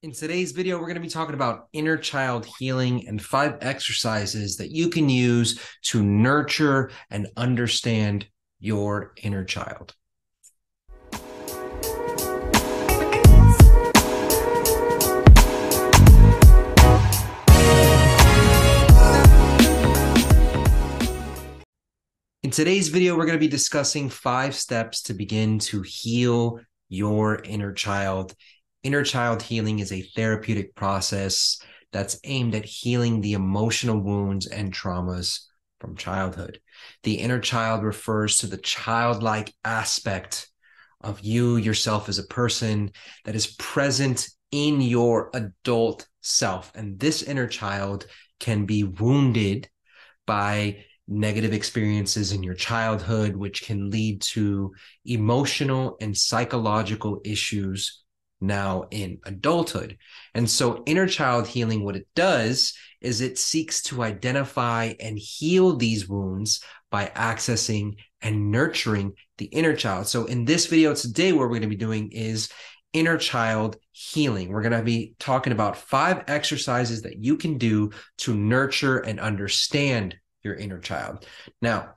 In today's video, we're going to be talking about inner child healing and five exercises that you can use to nurture and understand your inner child. In today's video, we're going to be discussing five steps to begin to heal your inner child Inner child healing is a therapeutic process that's aimed at healing the emotional wounds and traumas from childhood. The inner child refers to the childlike aspect of you yourself as a person that is present in your adult self. And this inner child can be wounded by negative experiences in your childhood, which can lead to emotional and psychological issues now in adulthood. And so, inner child healing, what it does is it seeks to identify and heal these wounds by accessing and nurturing the inner child. So, in this video today, what we're going to be doing is inner child healing. We're going to be talking about five exercises that you can do to nurture and understand your inner child. Now,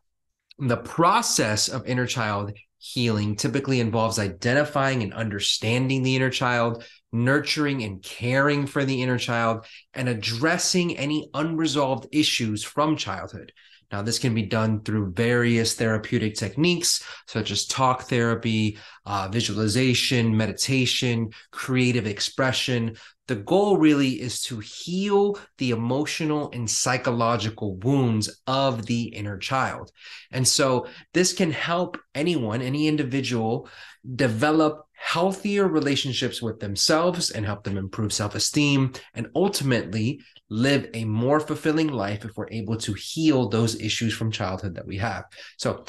the process of inner child healing typically involves identifying and understanding the inner child, nurturing and caring for the inner child, and addressing any unresolved issues from childhood. Now, this can be done through various therapeutic techniques such as talk therapy, uh, visualization, meditation, creative expression. The goal really is to heal the emotional and psychological wounds of the inner child. And so, this can help anyone, any individual, develop healthier relationships with themselves and help them improve self esteem and ultimately live a more fulfilling life if we're able to heal those issues from childhood that we have. So,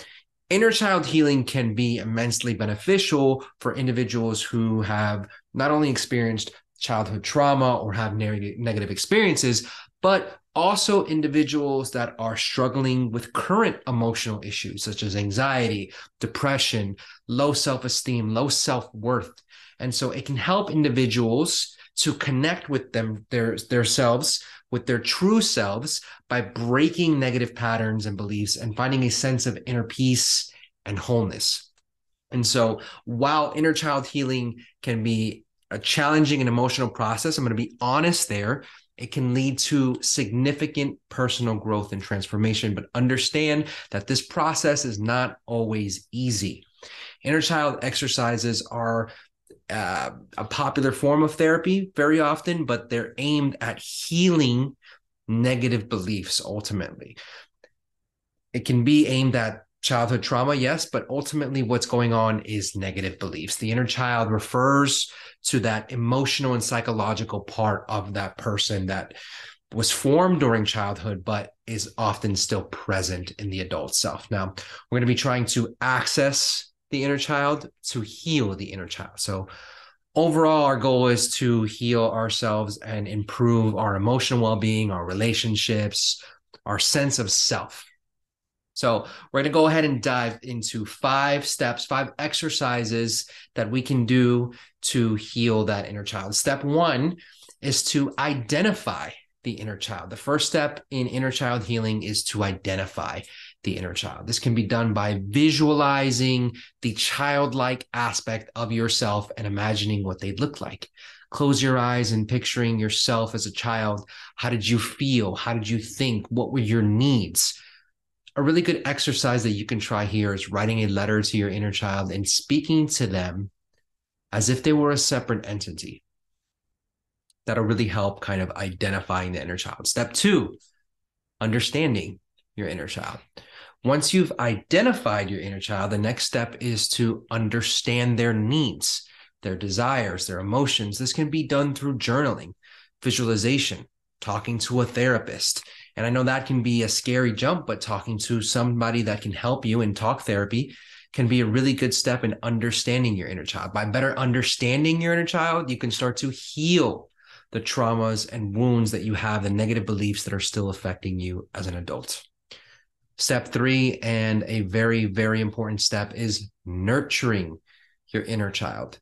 inner child healing can be immensely beneficial for individuals who have not only experienced childhood trauma or have neg- negative experiences, but also individuals that are struggling with current emotional issues such as anxiety, depression, low self esteem, low self worth. And so it can help individuals to connect with them their their selves with their true selves by breaking negative patterns and beliefs and finding a sense of inner peace and wholeness. And so, while inner child healing can be a challenging and emotional process, I'm going to be honest there. It can lead to significant personal growth and transformation, but understand that this process is not always easy. Inner child exercises are uh, a popular form of therapy very often, but they're aimed at healing negative beliefs ultimately. It can be aimed at childhood trauma, yes, but ultimately what's going on is negative beliefs. The inner child refers to that emotional and psychological part of that person that was formed during childhood, but is often still present in the adult self. Now, we're going to be trying to access the inner child to heal the inner child. So overall our goal is to heal ourselves and improve our emotional well-being, our relationships, our sense of self. So, we're going to go ahead and dive into five steps, five exercises that we can do to heal that inner child. Step 1 is to identify the inner child. The first step in inner child healing is to identify the inner child. This can be done by visualizing the childlike aspect of yourself and imagining what they'd look like. Close your eyes and picturing yourself as a child. How did you feel? How did you think? What were your needs? A really good exercise that you can try here is writing a letter to your inner child and speaking to them as if they were a separate entity. That'll really help kind of identifying the inner child. Step two, understanding your inner child. Once you've identified your inner child, the next step is to understand their needs, their desires, their emotions. This can be done through journaling, visualization, talking to a therapist. And I know that can be a scary jump, but talking to somebody that can help you in talk therapy can be a really good step in understanding your inner child. By better understanding your inner child, you can start to heal the traumas and wounds that you have, the negative beliefs that are still affecting you as an adult. Step three, and a very, very important step, is nurturing your inner child.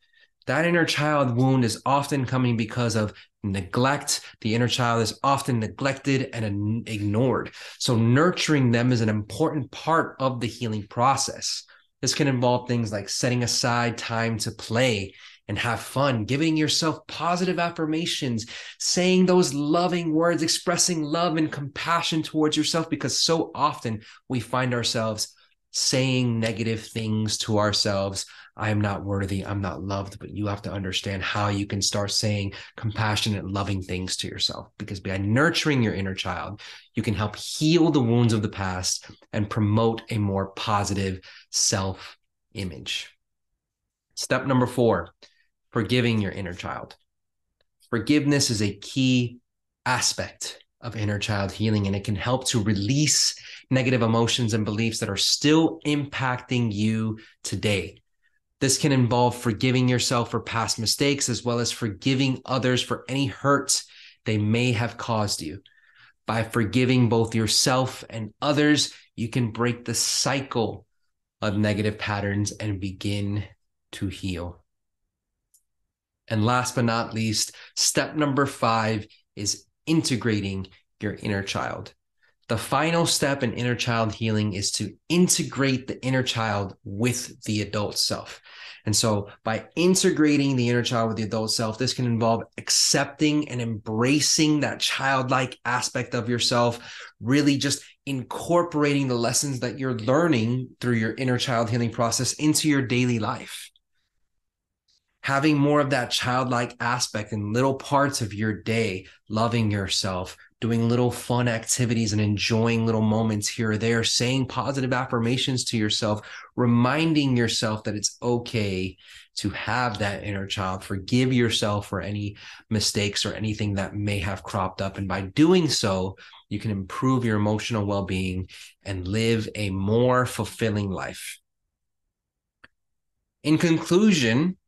That inner child wound is often coming because of neglect. The inner child is often neglected and ignored. So, nurturing them is an important part of the healing process. This can involve things like setting aside time to play and have fun, giving yourself positive affirmations, saying those loving words, expressing love and compassion towards yourself, because so often we find ourselves saying negative things to ourselves. I am not worthy. I'm not loved. But you have to understand how you can start saying compassionate, loving things to yourself. Because by nurturing your inner child, you can help heal the wounds of the past and promote a more positive self image. Step number four forgiving your inner child. Forgiveness is a key aspect of inner child healing, and it can help to release negative emotions and beliefs that are still impacting you today. This can involve forgiving yourself for past mistakes as well as forgiving others for any hurt they may have caused you. By forgiving both yourself and others, you can break the cycle of negative patterns and begin to heal. And last but not least, step number five is integrating your inner child. The final step in inner child healing is to integrate the inner child with the adult self. And so, by integrating the inner child with the adult self, this can involve accepting and embracing that childlike aspect of yourself, really just incorporating the lessons that you're learning through your inner child healing process into your daily life having more of that childlike aspect in little parts of your day, loving yourself, doing little fun activities and enjoying little moments here or there, saying positive affirmations to yourself, reminding yourself that it's okay to have that inner child, forgive yourself for any mistakes or anything that may have cropped up. And by doing so, you can improve your emotional well being and live a more fulfilling life. In conclusion,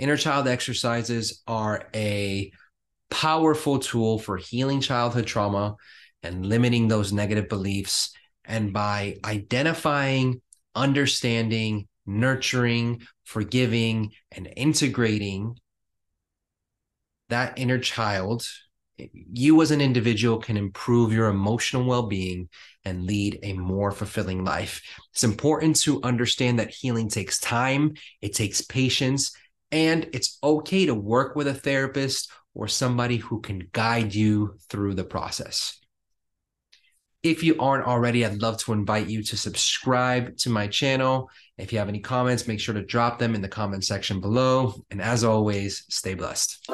Inner child exercises are a powerful tool for healing childhood trauma and limiting those negative beliefs. And by identifying, understanding, nurturing, forgiving, and integrating that inner child, you as an individual can improve your emotional well being and lead a more fulfilling life. It's important to understand that healing takes time, it takes patience, and it's okay to work with a therapist or somebody who can guide you through the process. If you aren't already, I'd love to invite you to subscribe to my channel. If you have any comments, make sure to drop them in the comment section below. And as always, stay blessed.